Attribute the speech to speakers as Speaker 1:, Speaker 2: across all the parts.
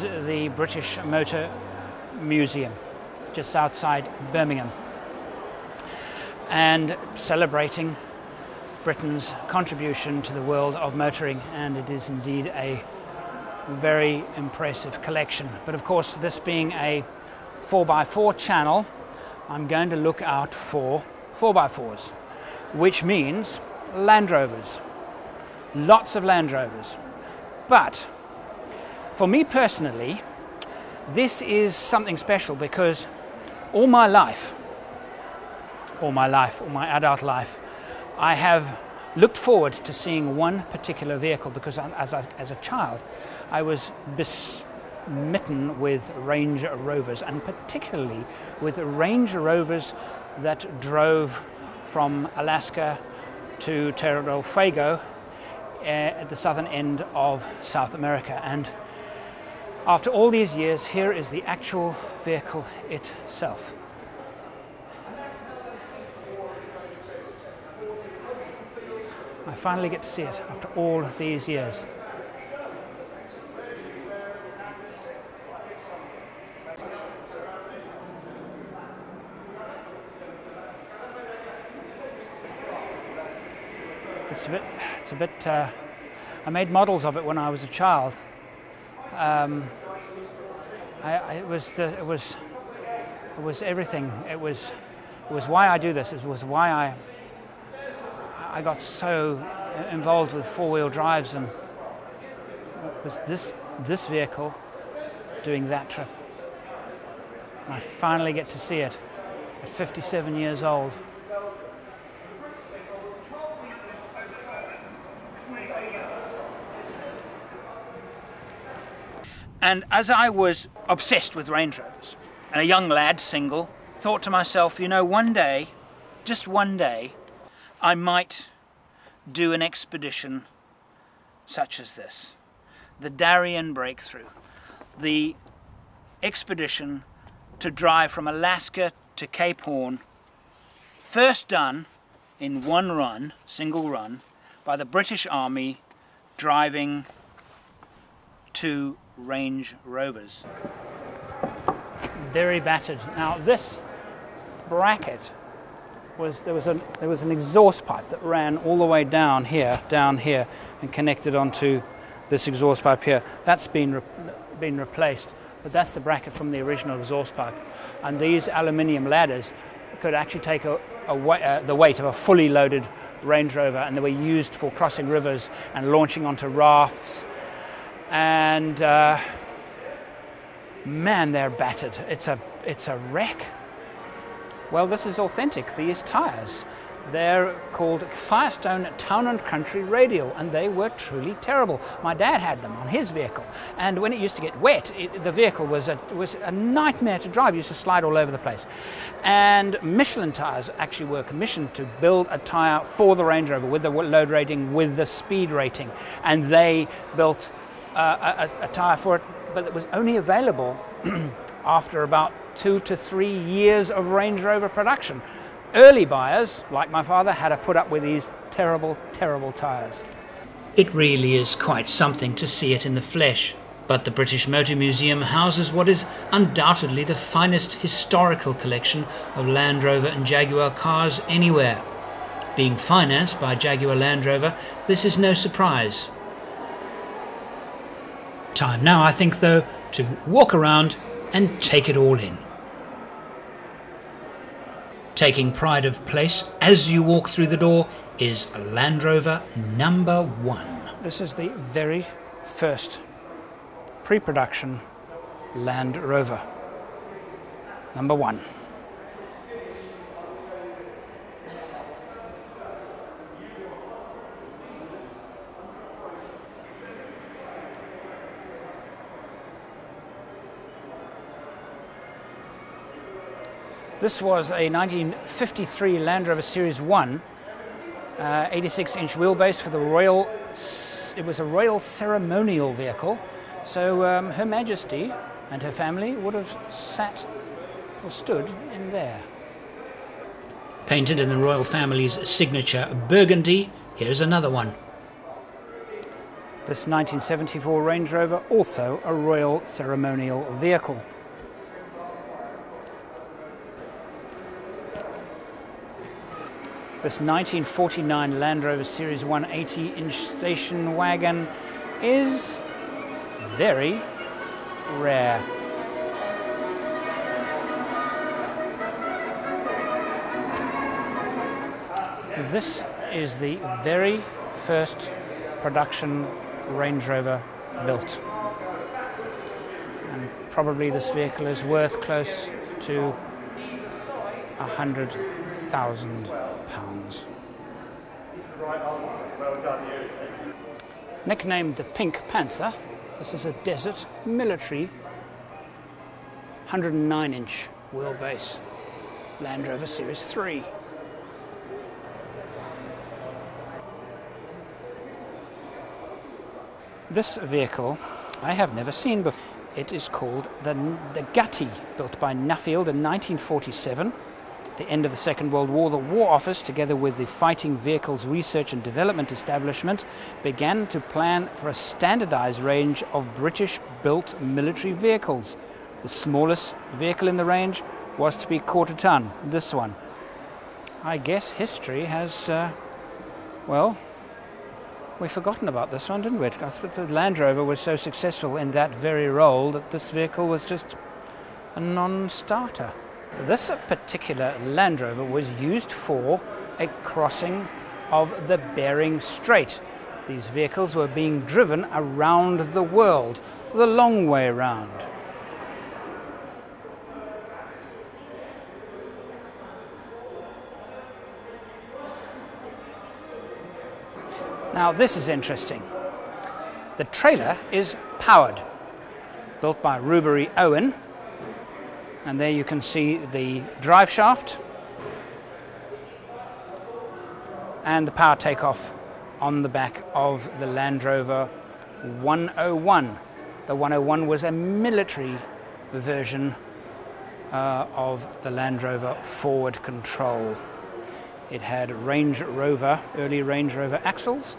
Speaker 1: The British Motor Museum, just outside Birmingham, and celebrating Britain's contribution to the world of motoring, and it is indeed a very impressive collection. But of course, this being a 4x4 channel, I'm going to look out for 4x4s, which means Land Rovers. Lots of Land Rovers. But for me personally, this is something special because all my life, all my life, all my adult life, I have looked forward to seeing one particular vehicle because as a, as a child, I was smitten with Range Rovers and particularly with Range Rovers that drove from Alaska to Tierra del Fuego uh, at the southern end of South America. And after all these years, here is the actual vehicle itself. I finally get to see it after all these years. It's a bit, it's a bit, uh, I made models of it when I was a child. Um, I, I, it was the, it was, it was everything. It was, it was why I do this. It was why I, I got so involved with four-wheel drives and was this, this vehicle doing that trip. And I finally get to see it at 57 years old. And as I was obsessed with Range Rovers, and a young lad, single, thought to myself, you know, one day, just one day, I might do an expedition such as this. The Darien Breakthrough. The expedition to drive from Alaska to Cape Horn, first done in one run, single run, by the British Army driving two Range Rovers. Very battered. Now this bracket was there was an there was an exhaust pipe that ran all the way down here, down here, and connected onto this exhaust pipe here. That's been re been replaced, but that's the bracket from the original exhaust pipe. And these aluminium ladders could actually take a, a uh, the weight of a fully loaded Range Rover, and they were used for crossing rivers and launching onto rafts and uh, man, they're battered. It's a, it's a wreck. Well, this is authentic. These tyres, they're called Firestone Town and Country Radial, and they were truly terrible. My dad had them on his vehicle, and when it used to get wet, it, the vehicle was a, was a nightmare to drive. It used to slide all over the place. And Michelin tyres actually were commissioned to build a tyre for the Range Rover with the load rating, with the speed rating, and they built uh, a, a tyre for it, but it was only available after about two to three years of Range Rover production. Early buyers, like my father, had to put up with these terrible, terrible tyres. It really is quite something to see it in the flesh. But the British Motor Museum houses what is undoubtedly the finest historical collection of Land Rover and Jaguar cars anywhere. Being financed by Jaguar Land Rover, this is no surprise. Time now, I think, though, to walk around and take it all in. Taking pride of place as you walk through the door is Land Rover number one. This is the very first pre production Land Rover. Number one. This was a 1953 Land Rover Series 1, uh, 86 inch wheelbase for the Royal, it was a Royal ceremonial vehicle. So um, Her Majesty and her family would have sat or stood in there. Painted in the royal family's signature burgundy, here's another one. This 1974 Range Rover, also a Royal Ceremonial vehicle. This 1949 Land Rover Series 180 inch station wagon is very rare. This is the very first production Range Rover built. And probably this vehicle is worth close to a hundred thousand pounds. Nicknamed the Pink Panther, this is a desert military 109 inch wheelbase Land Rover Series 3. This vehicle I have never seen before. It is called the, the Gutty, built by Nuffield in 1947 the end of the Second World War, the War Office, together with the Fighting Vehicles Research and Development Establishment, began to plan for a standardized range of British built military vehicles. The smallest vehicle in the range was to be quarter ton, this one. I guess history has, uh, well, we've forgotten about this one, didn't we? Thought the Land Rover was so successful in that very role that this vehicle was just a non starter. This particular Land Rover was used for a crossing of the Bering Strait. These vehicles were being driven around the world, the long way around. Now, this is interesting. The trailer is powered, built by Rubery Owen, and there you can see the drive shaft and the power takeoff on the back of the Land Rover 101. The 101 was a military version uh, of the Land Rover forward control. It had Range Rover, early Range Rover axles,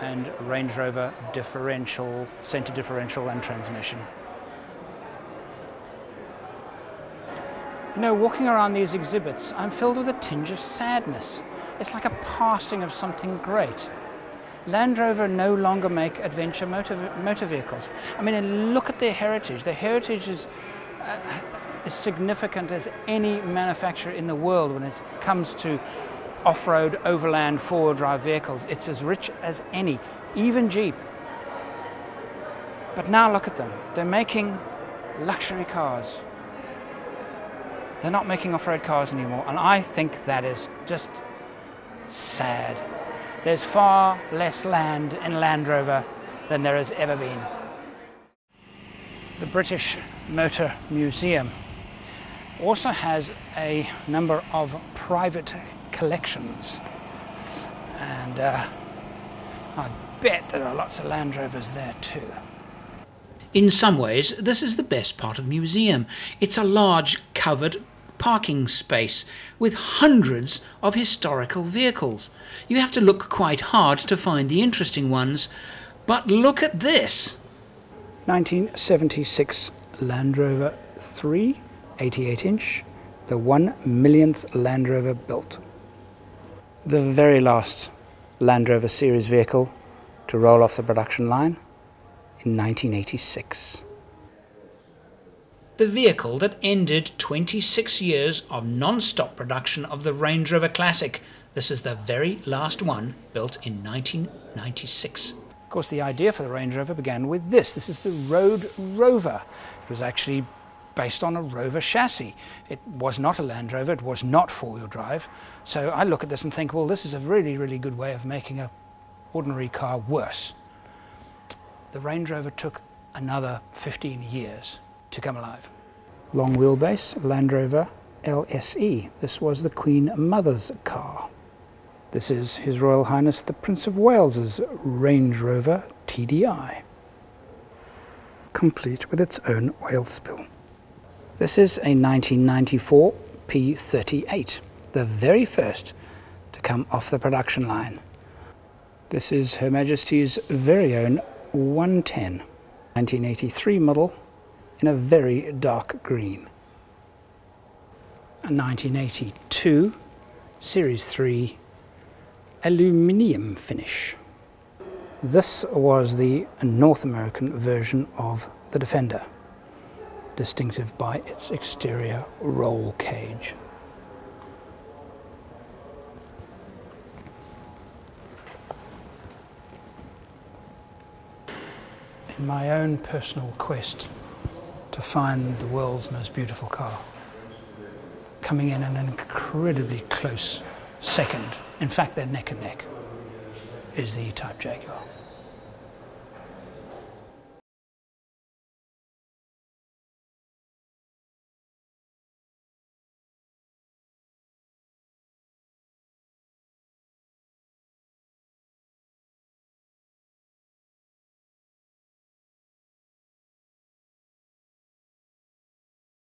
Speaker 1: and Range Rover differential, center differential and transmission. You know, walking around these exhibits, I'm filled with a tinge of sadness. It's like a passing of something great. Land Rover no longer make adventure motor, motor vehicles. I mean, look at their heritage. Their heritage is uh, as significant as any manufacturer in the world when it comes to off-road, overland, four-wheel drive vehicles. It's as rich as any, even Jeep. But now look at them. They're making luxury cars. They're not making off road cars anymore, and I think that is just sad. There's far less land in Land Rover than there has ever been. The British Motor Museum also has a number of private collections, and uh, I bet there are lots of Land Rovers there too. In some ways, this is the best part of the museum. It's a large covered parking space with hundreds of historical vehicles. You have to look quite hard to find the interesting ones, but look at this! 1976 Land Rover 3, 88 inch, the one millionth Land Rover built. The very last Land Rover series vehicle to roll off the production line in 1986 the vehicle that ended 26 years of non-stop production of the Range Rover Classic. This is the very last one built in 1996. Of course, the idea for the Range Rover began with this. This is the Road Rover. It was actually based on a Rover chassis. It was not a Land Rover, it was not four-wheel drive. So I look at this and think, well, this is a really, really good way of making a ordinary car worse. The Range Rover took another 15 years to come alive. Long wheelbase Land Rover LSE. This was the Queen Mother's car. This is His Royal Highness the Prince of Wales's Range Rover TDI, complete with its own oil spill. This is a 1994 P38, the very first to come off the production line. This is Her Majesty's very own 110, 1983 model in a very dark green. A 1982 Series 3 aluminium finish. This was the North American version of the Defender, distinctive by its exterior roll cage. In my own personal quest to find the world's most beautiful car, coming in an incredibly close second, in fact they're neck and neck, is the E-Type Jaguar.